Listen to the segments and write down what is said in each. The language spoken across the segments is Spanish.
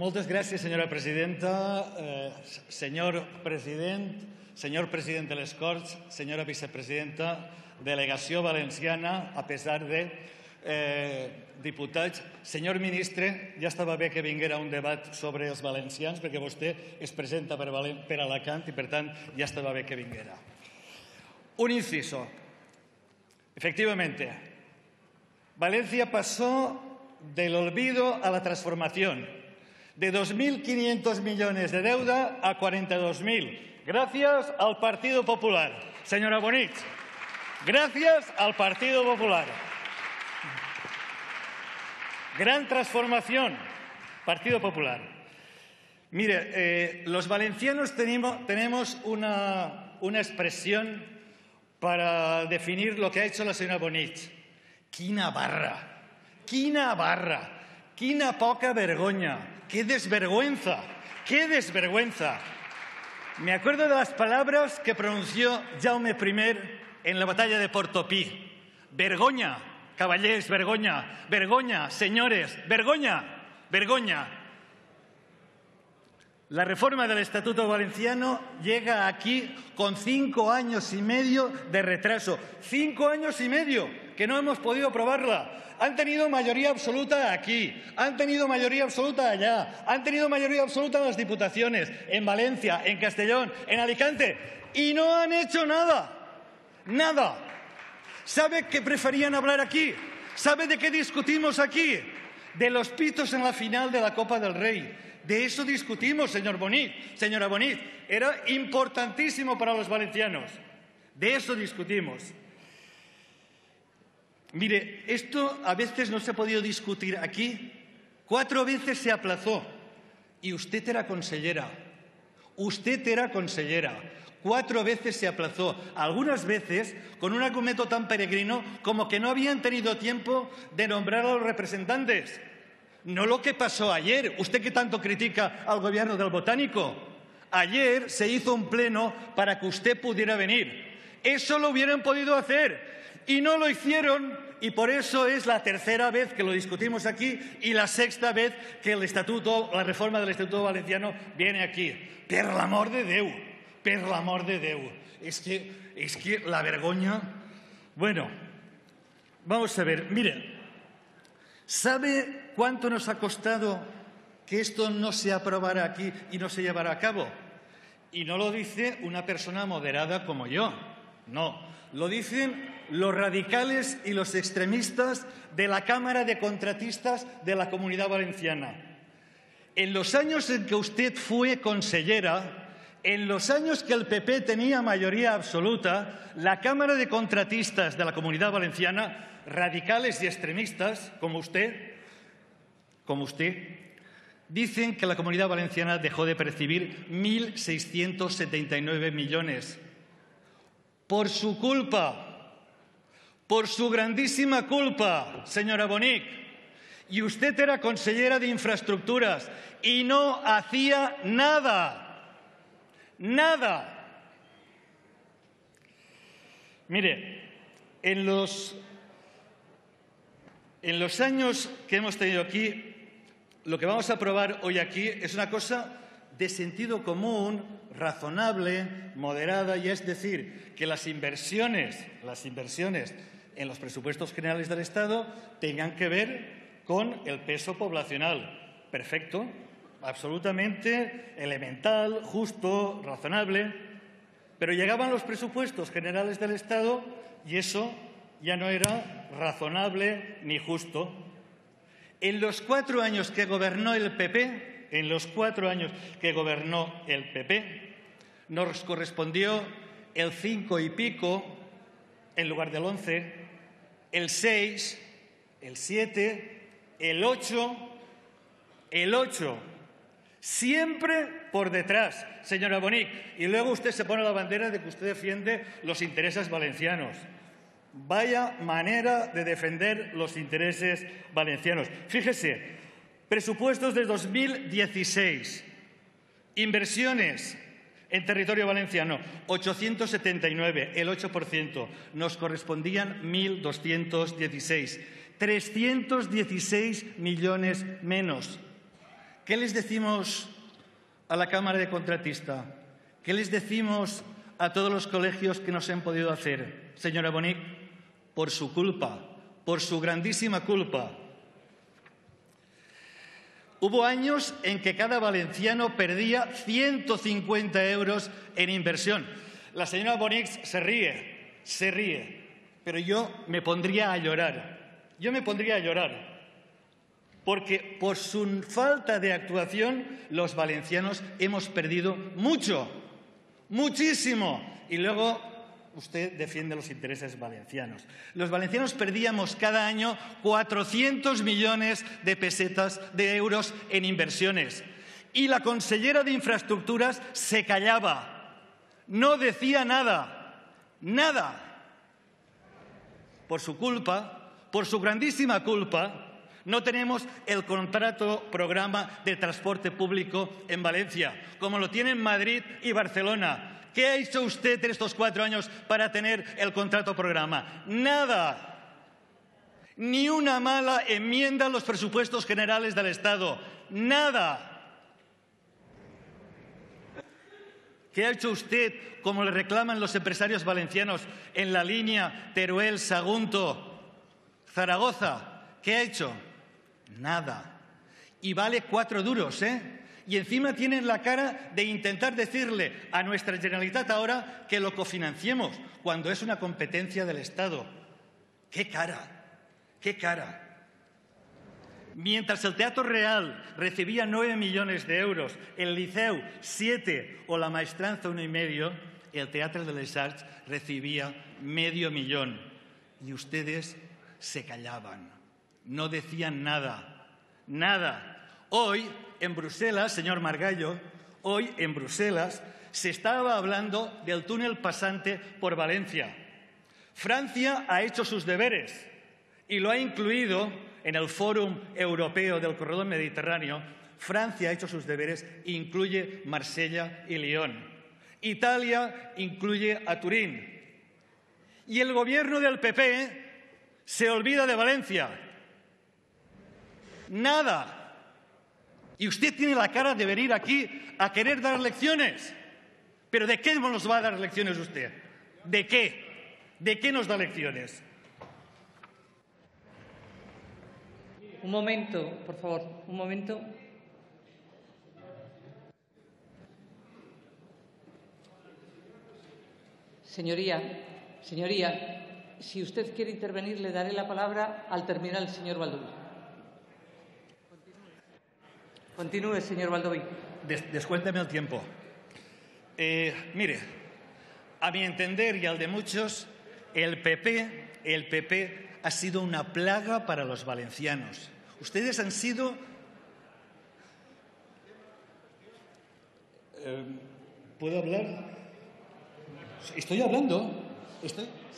moltes gràcies, senyora presidenta, eh, senyor president, senyor president de les Corts, senyora vicepresidenta, delegació valenciana, a pesar de eh, diputats. Senyor ministre, ja estava bé que vinguera un debat sobre els valencians, perquè vostè es presenta per, Valen per Alacant i, per tant, ja estava bé que vinguera. Un inciso. Efectivamente, Valencia pasó del olvido a la transformación, de 2.500 millones de deuda a 42.000, gracias al Partido Popular. Señora Bonich, gracias al Partido Popular. Gran transformación, Partido Popular. Mire, eh, los valencianos tenemos, una, una, expresión para definir lo que ha hecho la señora Bonich. Quina barra, quina barra, quina poca vergoña, qué desvergüenza, qué desvergüenza. Me acuerdo de las palabras que pronunció Jaume I en la batalla de Portopí. Vergoña, Caballés, vergoña, vergoña, señores, vergoña, vergoña. La reforma del Estatuto Valenciano llega aquí con cinco años y medio de retraso. Cinco años y medio que no hemos podido aprobarla. Han tenido mayoría absoluta aquí, han tenido mayoría absoluta allá, han tenido mayoría absoluta en las diputaciones, en Valencia, en Castellón, en Alicante, y no han hecho nada. Nada. ¿Sabe qué preferían hablar aquí? ¿Sabe de qué discutimos aquí? De los pitos en la final de la Copa del Rey. De eso discutimos, señor Bonit, señora Bonit. Era importantísimo para los valencianos. De eso discutimos. Mire, esto a veces no se ha podido discutir aquí. Cuatro veces se aplazó. Y usted era consellera. Usted era consellera. Cuatro veces se aplazó, algunas veces con un argumento tan peregrino como que no habían tenido tiempo de nombrar a los representantes. No lo que pasó ayer, usted que tanto critica al gobierno del botánico. Ayer se hizo un pleno para que usted pudiera venir. Eso lo hubieran podido hacer y no lo hicieron y por eso es la tercera vez que lo discutimos aquí y la sexta vez que el estatuto, la reforma del Estatuto Valenciano viene aquí. Per l'amor de Déu, per l'amor de Déu. Es que, es que la vergoña... Bueno, vamos a ver, mire, ¿sabe cuánto nos ha costado que esto no se aprobara aquí y no se llevara a cabo? Y no lo dice una persona moderada como yo, no, lo dicen los radicales y los extremistas de la Cámara de Contratistas de la Comunidad Valenciana. En los años en que usted fue consellera, en los años que el PP tenía mayoría absoluta, la Cámara de Contratistas de la Comunidad Valenciana, radicales y extremistas, como usted, como usted, dicen que la Comunidad Valenciana dejó de percibir 1.679 millones. Por su culpa, por su grandísima culpa, señora Bonic. Y usted era consellera de infraestructuras y no hacía nada. Nada. Mire, en los, en los años que hemos tenido aquí, lo que vamos a aprobar hoy aquí es una cosa de sentido común, razonable, moderada, y es decir, que las inversiones, las inversiones en los presupuestos generales del Estado tengan que ver con el peso poblacional. Perfecto, absolutamente elemental, justo, razonable. Pero llegaban los presupuestos generales del Estado y eso ya no era razonable ni justo. En los cuatro años que gobernó el PP, en los cuatro años que gobernó el PP, nos correspondió el cinco y pico en lugar del once, el 6, el 7, el 8, el 8. Siempre por detrás, señora Bonic. Y luego usted se pone la bandera de que usted defiende los intereses valencianos. Vaya manera de defender los intereses valencianos. Fíjese, presupuestos de 2016, inversiones en territorio valenciano, 879, el 8%. Nos correspondían 1.216. 316 millones menos. ¿Qué les decimos a la Cámara de Contratista? ¿Qué les decimos a todos los colegios que no se han podido hacer? Señora Bonic, por su culpa, por su grandísima culpa. Hubo años en que cada valenciano perdía 150 euros en inversión. La señora Bonix se ríe, se ríe, pero yo me pondría a llorar. Yo me pondría a llorar. Porque por su falta de actuación los valencianos hemos perdido mucho, muchísimo. Y luego usted defiende los intereses valencianos. Los valencianos perdíamos cada año 400 millones de pesetas de euros en inversiones. Y la consellera de Infraestructuras se callaba. No decía nada. Nada. Por su culpa, por su grandísima culpa, no tenemos el contrato programa de transporte público en Valencia, como lo tienen Madrid y Barcelona. ¿Qué ha hecho usted en estos cuatro años para tener el contrato programa? Nada. Ni una mala enmienda a los presupuestos generales del Estado. Nada. ¿Qué ha hecho usted, como le reclaman los empresarios valencianos, en la línea Teruel-Sagunto-Zaragoza? ¿Qué ha hecho? Nada. Y vale cuatro duros, ¿eh? Y encima tienen la cara de intentar decirle a nuestra Generalitat ahora que lo cofinanciemos, cuando es una competencia del Estado. ¡Qué cara! ¡Qué cara! Mientras el Teatro Real recibía nueve millones de euros, el Liceu siete o la Maestranza uno y medio, el Teatro de les Arts recibía medio millón. Y ustedes se callaban, no decían nada, nada. Hoy en Bruselas, señor Margallo, hoy en Bruselas se estaba hablando del túnel pasante por Valencia. Francia ha hecho sus deberes y lo ha incluido en el Fórum Europeo del Corredor Mediterráneo. Francia ha hecho sus deberes incluye Marsella y Lyon. Italia incluye a Turín. Y el gobierno del PP se olvida de Valencia. Nada. Y usted tiene la cara de venir aquí a querer dar lecciones. ¿Pero de qué nos va a dar lecciones usted? ¿De qué? ¿De qué nos da lecciones? Un momento, por favor, un momento. Señoría, señoría, si usted quiere intervenir, le daré la palabra al terminar el señor Baldoví. Continúe, señor Valdoví. descuénteme el tiempo. Eh, mire, a mi entender y al de muchos, el PP, el PP ha sido una plaga para los valencianos. Ustedes han sido eh, ¿Puedo hablar? Estoy hablando.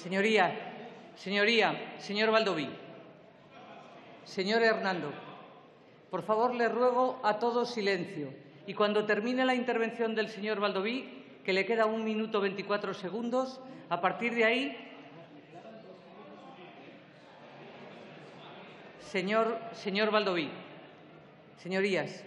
Señoría, señoría, señor Valdoví, señor Hernando. Por favor, le ruego a todos silencio. Y cuando termine la intervención del señor Valdoví, que le queda un minuto veinticuatro segundos, a partir de ahí. Señor, señor Valdoví, señorías,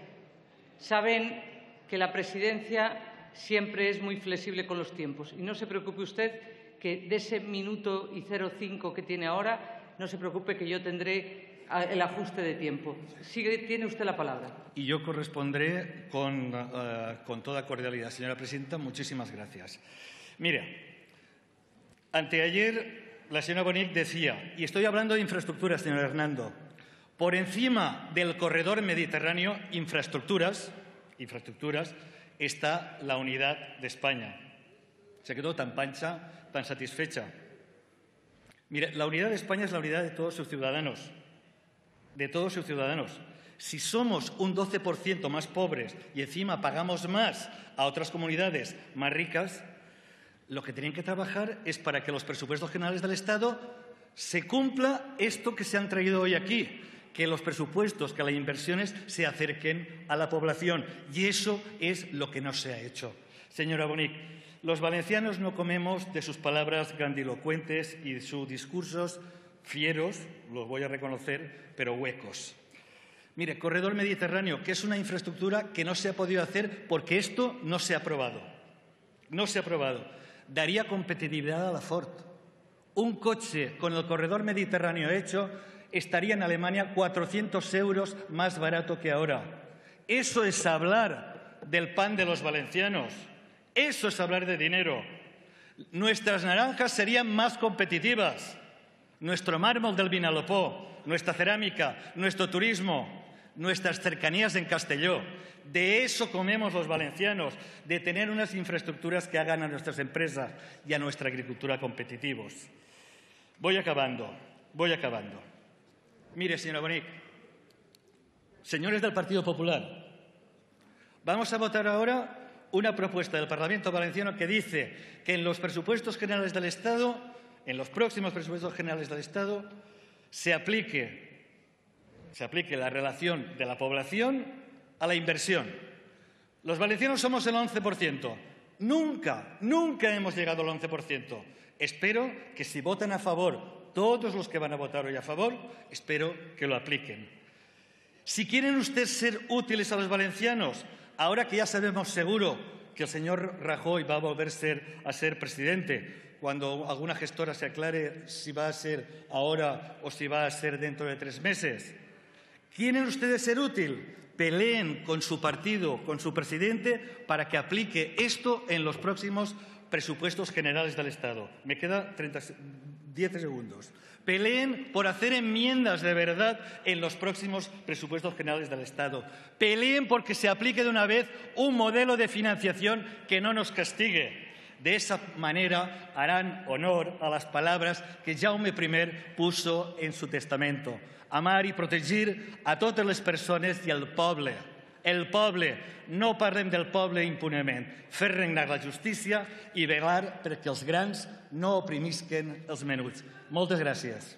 saben que la presidencia siempre es muy flexible con los tiempos. Y no se preocupe usted que de ese minuto y cinco que tiene ahora, no se preocupe que yo tendré el ajuste de tiempo. Tiene usted la palabra. Y yo correspondré con, eh, con toda cordialidad. Señora Presidenta, muchísimas gracias. Mire, anteayer la señora Bonic decía, y estoy hablando de infraestructuras, señor Hernando, por encima del corredor mediterráneo, infraestructuras, infraestructuras, está la unidad de España. Se quedó tan pancha, tan satisfecha. Mire, la unidad de España es la unidad de todos sus ciudadanos de todos sus ciudadanos. Si somos un 12% más pobres y encima pagamos más a otras comunidades más ricas, lo que tienen que trabajar es para que los presupuestos generales del Estado se cumpla esto que se han traído hoy aquí, que los presupuestos, que las inversiones se acerquen a la población. Y eso es lo que no se ha hecho. Señora Bonic, los valencianos no comemos de sus palabras grandilocuentes y de sus discursos fieros, los voy a reconocer, pero huecos. Mire, corredor mediterráneo, que es una infraestructura que no se ha podido hacer porque esto no se ha aprobado. No se ha aprobado. Daría competitividad a la Ford. Un coche con el corredor mediterráneo hecho estaría en Alemania 400 euros más barato que ahora. Eso es hablar del pan de los valencianos. Eso es hablar de dinero. Nuestras naranjas serían más competitivas. Nuestro mármol del Vinalopó, nuestra cerámica, nuestro turismo, nuestras cercanías en Castelló. De eso comemos los valencianos, de tener unas infraestructuras que hagan a nuestras empresas y a nuestra agricultura competitivos. Voy acabando, voy acabando. Mire, señora Bonic, señores del Partido Popular, vamos a votar ahora una propuesta del Parlamento Valenciano que dice que en los presupuestos generales del Estado, en los próximos presupuestos generales del Estado, se aplique, se aplique la relación de la población a la inversión. Los valencianos somos el 11%. Nunca, nunca hemos llegado al 11%. Espero que si votan a favor, todos los que van a votar hoy a favor, espero que lo apliquen. Si quieren ustedes ser útiles a los valencianos, ahora que ya sabemos seguro que el señor Rajoy va a volver a ser presidente, cuando alguna gestora se aclare si va a ser ahora o si va a ser dentro de tres meses. ¿Quieren ustedes ser útil? Peleen con su partido, con su presidente, para que aplique esto en los próximos presupuestos generales del Estado. Me queda 10 segundos. Peleen por hacer enmiendas de verdad en los próximos presupuestos generales del Estado. Peleen porque se aplique de una vez un modelo de financiación que no nos castigue. De manera harán honor a las palabras que Jaume I puso en su testamento. Amar y proteger a todas las personas y al pueblo el poble. No parlem del poble impunement. Fer regnar la justícia i velar perquè els grans no oprimisquen els menuts. Moltes gràcies.